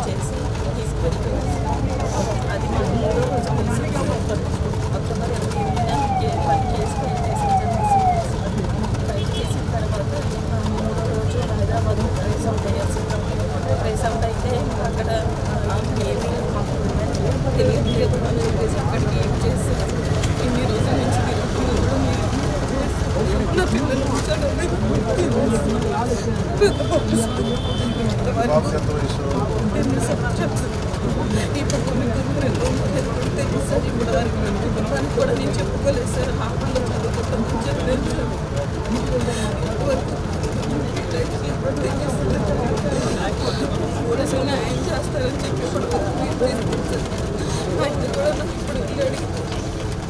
చేసి తీసుకెళ్తున్నారు అది మాకు మూడో రోజు తెలిసింది అక్టోబర్ ఇరవై ఎనిమిదిన ఇంకే పని కేసు ఫైల్ చేసిందని ఫైల్ చేసిన తర్వాత ఇంకా మూడో రోజు హైదరాబాద్ ట్రేస్ అవుట్ అయ్యారు ట్రేస్ అవుట్ అయితే ఇంకా అక్కడ ఆ, ఏమీ మాకు తెలియదు లేదు అని చెప్పేసి అక్కడికి ఏం చేసి ఇన్ని రోజుల నుంచి తిరుగుతూ కూడా మీరు నా పిల్లలు కూర్చోడానికి పెద్ద పంపిస్తుంది బాబుకి ఎంత వయసు ఇప్పుడు కొన్ని కుటుంబాలు తెలుసు సార్ ఇప్పుడు వరకు మేము కుటుంబానికి కూడా నేను చెప్పుకోలేదు సార్ హాస్టల్లో చదువుకుంటామని చెప్పలేదు పోలీసులు న్యాయం చేస్తారని చెప్పి ఇప్పుడు ఆయన కూడా నాకు ఇప్పుడు వెళ్ళాడు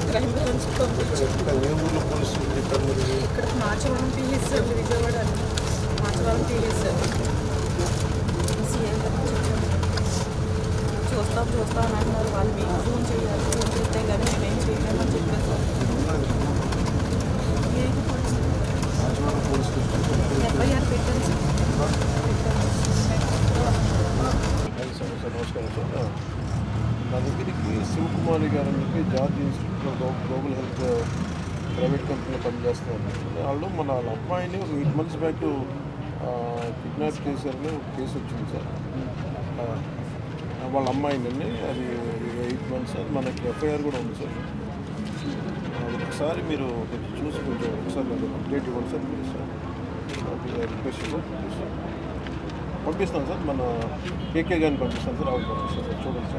క్రైమ్ బ్రాంచ్ పంపించి ఇక్కడ ఏ ఊర్లో పోలీసులు చెప్పారు మీరు ఇక్కడ Marchavaram PS sir Vijayawada Marchavaram PS చేయలేమని చెప్పారు సార్ ఏది police Rajawada police station FIR పెట్టారు సార్ సార్ సార్ నమస్కారం సార్ నా దగ్గరికి శివకుమారి గారు అని చెప్పి జాతీయ institute of glo- global health private కంపెనీలో పనిచేస్తున్నారు వాళ్ళు మన వాళ్ళ అమ్మాయిని ఒక ఎయిట్ మంత్స్ బ్యాక్ కిడ్నాప్ చేశారని ఒక కేసు వచ్చింది సార్ ఆ, వాళ్ళ అమ్మాయిని అది ఎయిట్ మంత్స్ అది మనకి ఎఫ్ఐఆర్ కూడా ఉంది సార్. అది ఒకసారి మీరు కొంచెం చూసి కొంచెం ఒకసారి నాకు అప్డేట్ ఇవ్వండి sir please sir. Request sir. పంపిస్తాను సార్. మన కేకే గారిని పంపిస్తాను సార్ అవును సార్. చూడండి